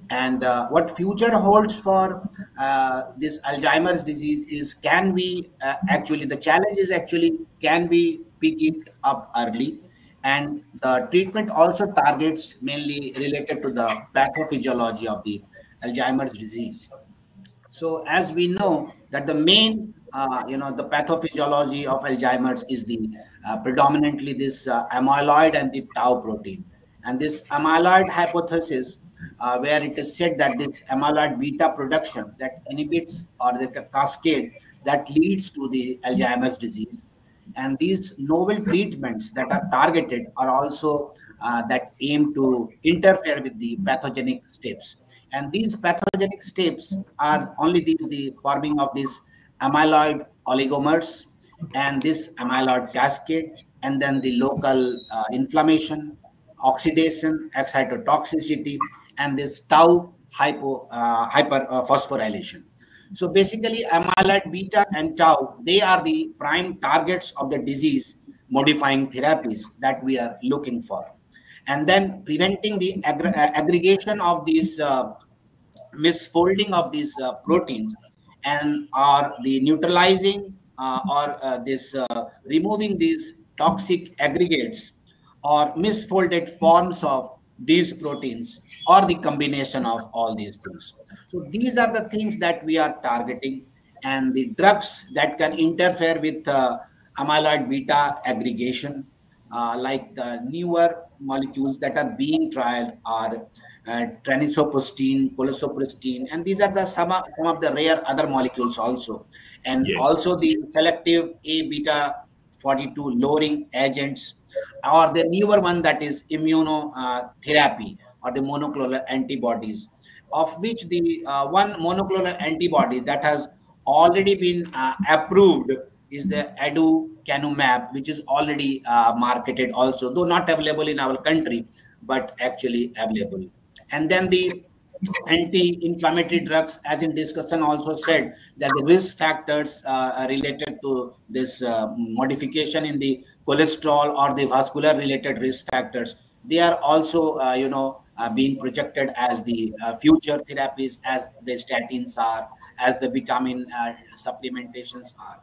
And uh, what future holds for uh, this Alzheimer's disease is can we uh, actually, the challenge is actually, can we pick it up early? And the treatment also targets mainly related to the pathophysiology of the Alzheimer's disease. So as we know that the main, uh, you know, the pathophysiology of Alzheimer's is the uh, predominantly this uh, amyloid and the tau protein. And this amyloid hypothesis, uh, where it is said that this amyloid beta production that inhibits or the cascade that leads to the Alzheimer's disease. And these novel treatments that are targeted are also uh, that aim to interfere with the pathogenic steps and these pathogenic steps are only these the forming of these amyloid oligomers and this amyloid cascade and then the local uh, inflammation oxidation excitotoxicity and this tau hypo uh, hyper uh, so basically amyloid beta and tau they are the prime targets of the disease modifying therapies that we are looking for and then preventing the aggr- uh, aggregation of these uh, misfolding of these uh, proteins and are the neutralizing or this removing these toxic aggregates or misfolded forms of these proteins or the combination of all these things. So these are the things that we are targeting and the drugs that can interfere with uh, amyloid beta aggregation uh, like the newer molecules that are being trialed are uh, tranisoprostine, polosoprostine, and these are the some of, some of the rare other molecules also, and Yes. also the selective A beta 42 lowering agents, or the newer one that is immunotherapy or the monoclonal antibodies, of which the uh, one monoclonal antibody that has already been uh, approved is the aducanumab, which is already uh, marketed also, though not available in our country, but actually available. And then the anti-inflammatory drugs, as in discussion also said, that the risk factors uh, related to this uh, modification in the cholesterol or the vascular related risk factors, they are also, uh, you know, uh, being projected as the uh, future therapies, as the statins are, as the vitamin supplementations are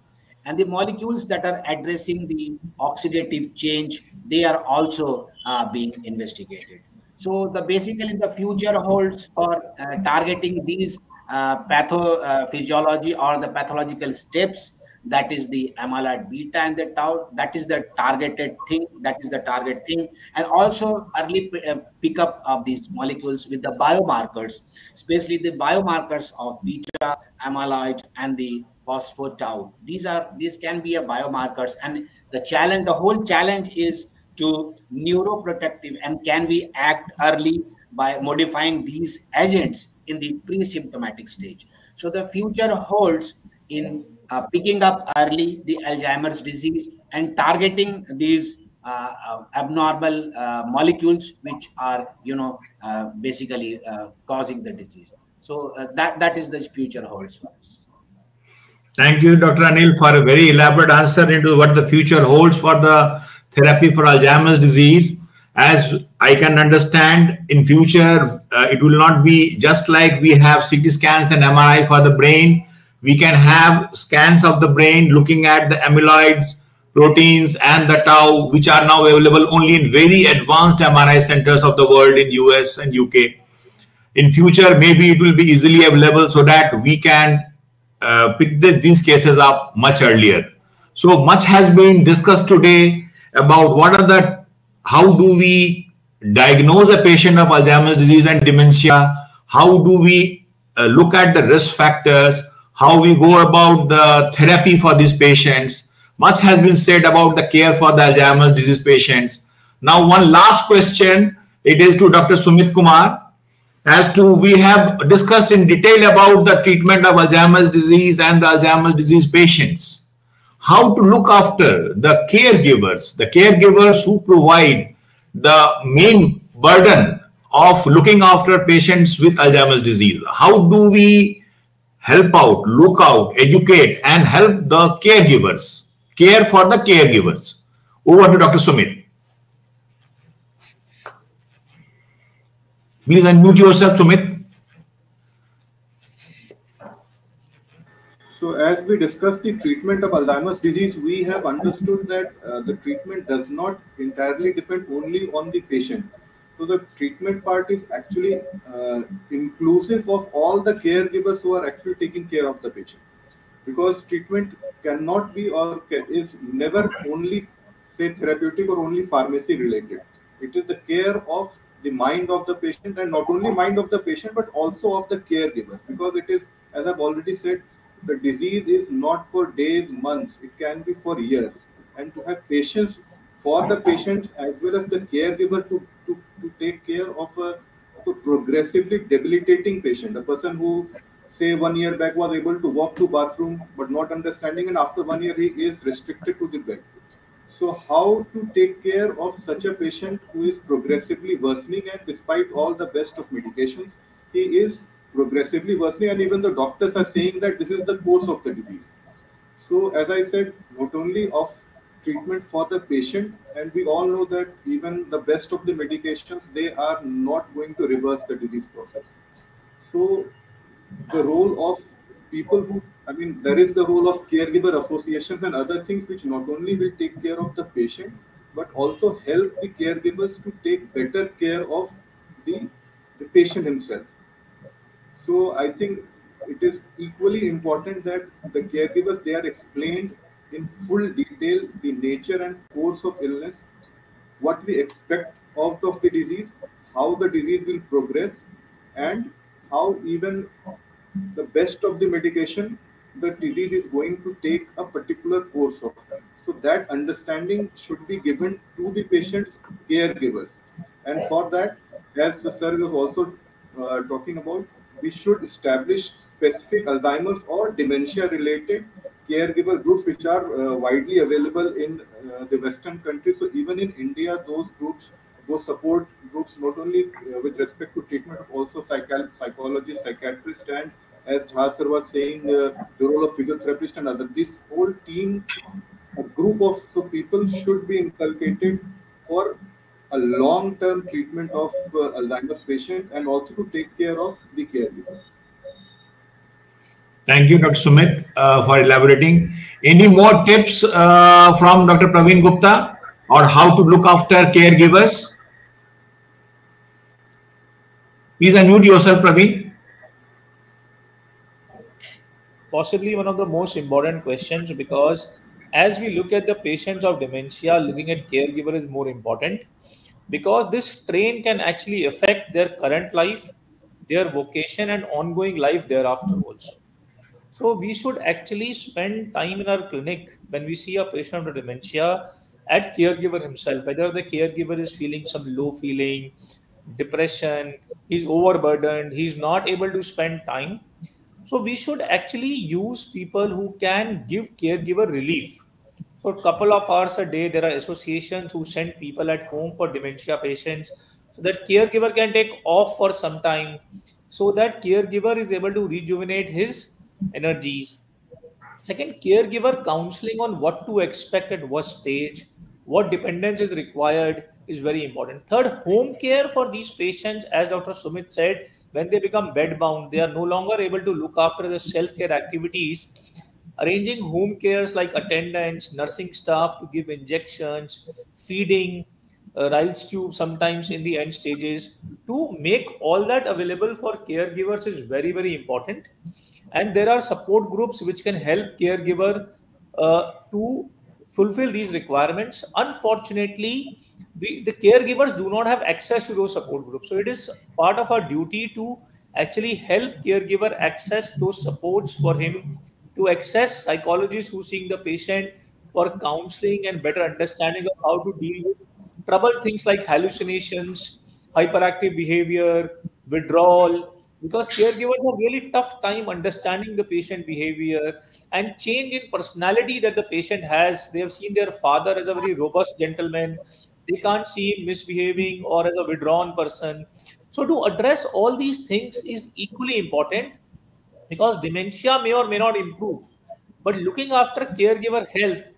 and the molecules that are addressing the oxidative change they are also uh, being investigated. So the basically the future holds for uh, targeting these uh, pathophysiology or the pathological steps. That is the amyloid beta and the tau. That is the targeted thing. That is the target thing. And also early uh, pickup of these molecules with the biomarkers especially the biomarkers of beta amyloid and the phospho-tau these are these can be a biomarkers and the challenge the whole challenge is to neuroprotective and can we act early by modifying these agents in the pre-symptomatic stage so the future holds in uh, picking up early the Alzheimer's disease and targeting these uh, uh, abnormal uh, molecules which are, you know, uh, basically uh, causing the disease. So that that is the future holds for us. Thank you, Dr. Anil, for a very elaborate answer into what the future holds for the therapy for Alzheimer's disease. As I can understand, in future, uh, it will not be just like we have CT scans and MRI for the brain we can have scans of the brain looking at the amyloids, proteins, and the tau, which are now available only in very advanced MRI centers of the world in US and UK. In future, maybe it will be easily available so that we can uh, the, these cases up much earlier. So much has been discussed today about what are the, how do we diagnose a patient of Alzheimer's disease and dementia? How do we uh, look at the risk factors? how we go about the therapy for these patients. Much has been said about the care for the Alzheimer's disease patients. Now, one last question. It is to Dr. Sumit Kumar. As to we have discussed in detail about the treatment of Alzheimer's disease and the Alzheimer's disease patients. How to look after the caregivers, the caregivers who provide the main burden of looking after patients with Alzheimer's disease. How do we help out, look out, educate, and help the caregivers, care for the caregivers. Over to Dr. Sumit. Please unmute yourself, Sumit. So as we discussed the treatment of Alzheimer's disease, we have understood that uh, the treatment does not entirely depend only on the patient so the treatment part is actually uh, inclusive of all the caregivers who are actually taking care of the patient. Because treatment cannot be or is never only say therapeutic or only pharmacy related. It is the care of the mind of the patient and not only mind of the patient but also of the caregivers. Because it is as I've already said the disease is not for days months. It can be for years. And to have patience for the patients as well as the caregiver to to, to take care of a, of a progressively debilitating patient, a person who say one year back was able to walk to bathroom but not understanding and after one year he is restricted to the bed so how to take care of such a patient who is progressively worsening and despite all the best of medications he is progressively worsening and even the doctors are saying that this is the course of the disease. So as i said not only of treatment for the patient and we all know that even the best of the medications they are not going to reverse the disease process. So the role of people who i mean there is the role of caregiver associations and other things which not only will take care of the patient but also help the caregivers to take better care of the, the patient himself. So i think it is equally important that the caregivers they are explained in full detail the nature and course of illness, what we expect out of the disease, how the disease will progress, and how even the best of the medication, the disease is going to take a particular course of time. So that understanding should be given to the patient's caregivers. And for that, as the sir was also uh, talking about, we should establish specific Alzheimer's or dementia related caregiver groups which are uh, widely available in uh, the Western countries. So even in India, those groups, those support groups, not only uh, with respect to treatment, also psych- psychologists, psychiatrists, and as Jha was saying, uh, the role of physiotherapist and other. This whole team, a group of people should be inculcated for a long-term treatment of uh, Alzheimer's patient and also to take care of the caregivers. Thank you, Dr. Sumit, uh, for elaborating. Any more tips uh, from Dr. Praveen Gupta on how to look after caregivers? Please unmute yourself, Praveen. Possibly one of the most important questions because as we look at the patients of dementia, looking at caregiver is more important because this strain can actually affect their current life, their vocation, and ongoing life thereafter also. So we should actually spend time in our clinic when we see a patient with dementia at caregiver himself, whether the caregiver is feeling some low feeling, depression, he's overburdened, he's not able to spend time. So we should actually use people who can give caregiver relief. So a couple of hours a day, there are associations who send people at home for dementia patients so that caregiver can take off for some time so that caregiver is able to rejuvenate his energies. Second, caregiver counseling on what to expect at what stage, what dependence is required is very important. Third, home care for these patients, as Dr. Sumit said, when they become bedbound, they are no longer able to look after the self care activities. Arranging home cares like attendants, nursing staff to give injections, feeding, uh, Ryle's tube sometimes in the end stages. To make all that available for caregivers is very, very important. And there are support groups which can help caregiver uh, to fulfill these requirements. Unfortunately, we, the caregivers do not have access to those support groups. So it is part of our duty to actually help caregiver access those supports for him to access psychologists who seeing the patient for counseling and better understanding of how to deal with trouble things like hallucinations, hyperactive behavior, withdrawal, because caregivers have really tough time understanding the patient behavior and change in personality that the patient has. They have seen their father as a very robust gentleman. They can't see him misbehaving or as a withdrawn person. So to address all these things is equally important because dementia may or may not improve. But looking after caregiver health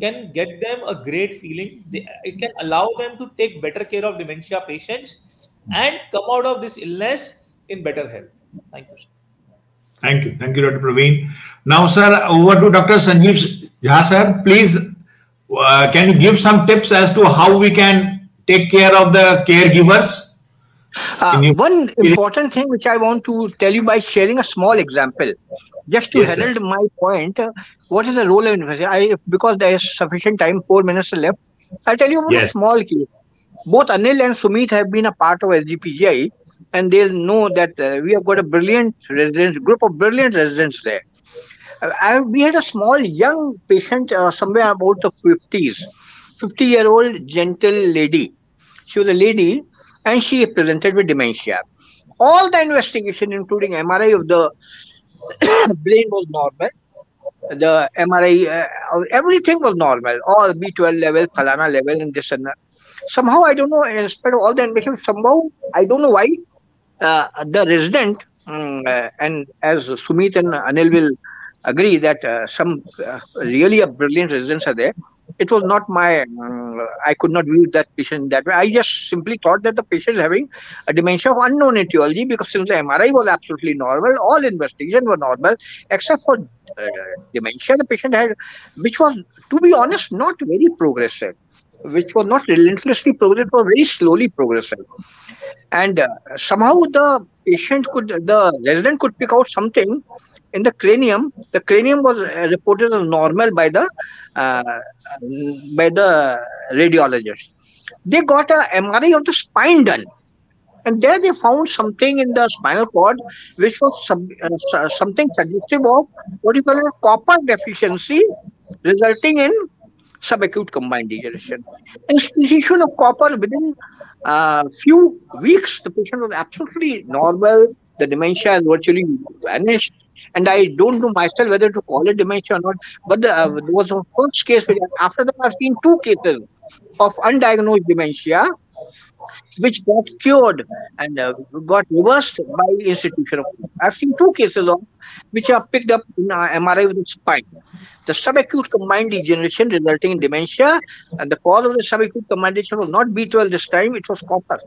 can get them a great feeling. It can allow them to take better care of dementia patients and come out of this illness in better health. Thank you. Sir. Thank you. Thank you, Dr. Praveen. Now, sir, over to Dr. Sanjeev Jha, sir. Please, uh, can you give some tips as to how we can take care of the caregivers? Uh, one important thing which I want to tell you by sharing a small example, just to yes, herald sir. my point. Uh, what is the role of university? I because there is sufficient time, four minutes left. I'll tell you about yes. a small case. Both Anil and Sumit have been a part of SGPGI, and they know that uh, we have got a brilliant residents group of brilliant residents there. I, we had a small young patient, uh, somewhere about the fifties, fifty-year-old gentle lady. She was a lady and she presented with dementia. All the investigation, including MRI of the brain, was normal. The MRI, uh, everything was normal. All B12 level, Falana level, and this and that. Somehow, I don't know, in spite of all the information, somehow, I don't know why, uh, the resident, um, and as Sumit and Anil will agree that uh, some uh, really a brilliant residents are there. It was not my, um, I could not view that patient that way. I just simply thought that the patient is having a dementia of unknown etiology because since the MRI was absolutely normal, all investigations were normal except for uh, dementia the patient had, which was, to be honest, not very progressive which was not relentlessly progressive, was very slowly progressive. And uh, somehow the patient could, the resident could pick out something in the cranium, the cranium was uh, reported as normal by the uh, by the radiologist. They got a MRI of the spine done, and there they found something in the spinal cord which was sub, uh, something suggestive of what you call copper deficiency, resulting in subacute combined degeneration. Institution of copper within a uh, few weeks, the patient was absolutely normal. The dementia has virtually vanished and I don't know myself whether to call it dementia or not. But the, uh, there was a first case. After that, I've seen two cases of undiagnosed dementia, which got cured and uh, got reversed by institution. I've seen two cases of which are picked up in uh, MRI with the spine. The subacute combined degeneration resulting in dementia, and the cause of the subacute combined degeneration was not B12 this time, it was copper.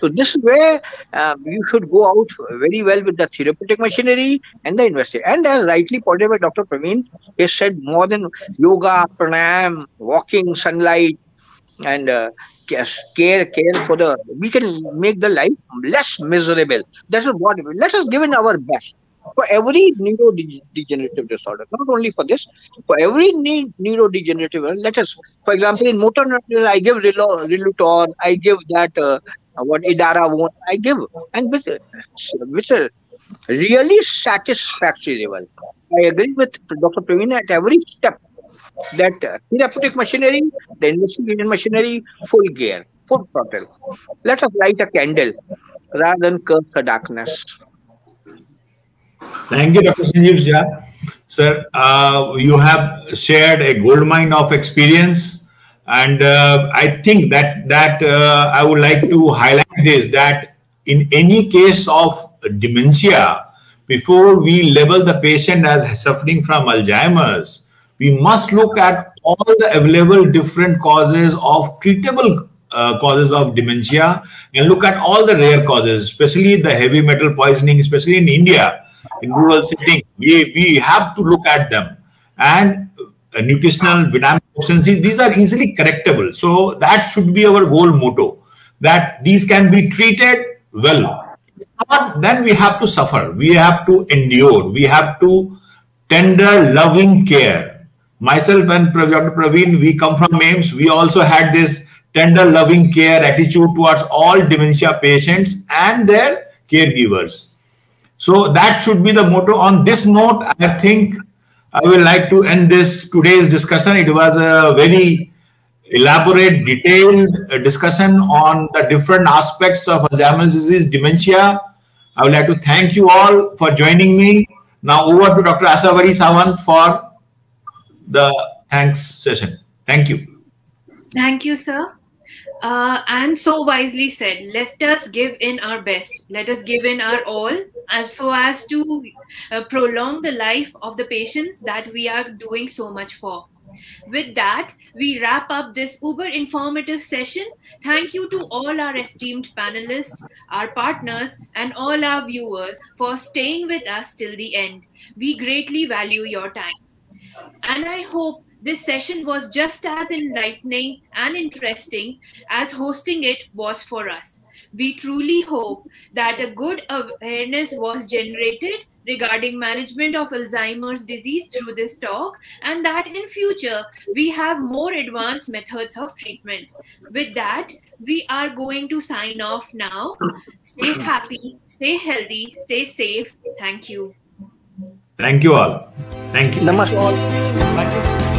So this is where uh, you should go out very well with the therapeutic machinery and the investigation. And as rightly pointed by Dr. Praveen, he said more than yoga, pranayam, walking, sunlight, and uh, care care for the we can make the life less miserable. That is what let us give in our best for every neurodegenerative disorder, not only for this, for every neurodegenerative, let us, for example, in motor neuron, I give Relutor, I give that, uh, what Edaravone, I give, and with, with a really satisfactory level. I agree with Dr. Praveen at every step that uh, therapeutic machinery, the investigation machinery, full gear, full throttle. Let us light a candle rather than curse the darkness. Thank you, Dr. Sanjeev Jha. Sir, uh, you have shared a gold mine of experience. And uh, I think that that uh, I would like to highlight this that in any case of dementia, before we label the patient as suffering from Alzheimer's, we must look at all the available different causes of treatable uh, causes of dementia and look at all the rare causes, especially the heavy metal poisoning, especially in India, in rural setting. We, we have to look at them. And uh, nutritional vitamin deficiencies, these are easily correctable. So that should be our goal motto, that these can be treated well. But Then we have to suffer. We have to endure. We have to tender, loving care. Myself and Dr. Praveen, we come from AIIMS. We also had this tender, loving care attitude towards all dementia patients and their caregivers. So that should be the motto. On this note, I think I will like to end this today's discussion. It was a very elaborate, detailed uh, discussion on the different aspects of Alzheimer's disease, dementia. I would like to thank you all for joining me. Now over to Dr. Asavri Sawant for the thanks session. Thank you. Thank you, sir. Uh, and so wisely said, let us give in our best. Let us give in our all, and so as to uh, prolong the life of the patients that we are doing so much for. With that, we wrap up this uber informative session. Thank you to all our esteemed panelists, our partners, and all our viewers for staying with us till the end. We greatly value your time. And I hope this session was just as enlightening and interesting as hosting it was for us. We truly hope that a good awareness was generated regarding management of Alzheimer's disease through this talk and that in future we have more advanced methods of treatment. With that, we are going to sign off now. Stay happy, stay healthy, stay safe. Thank you. Thank you all. Thank you. Namaste. Thank you.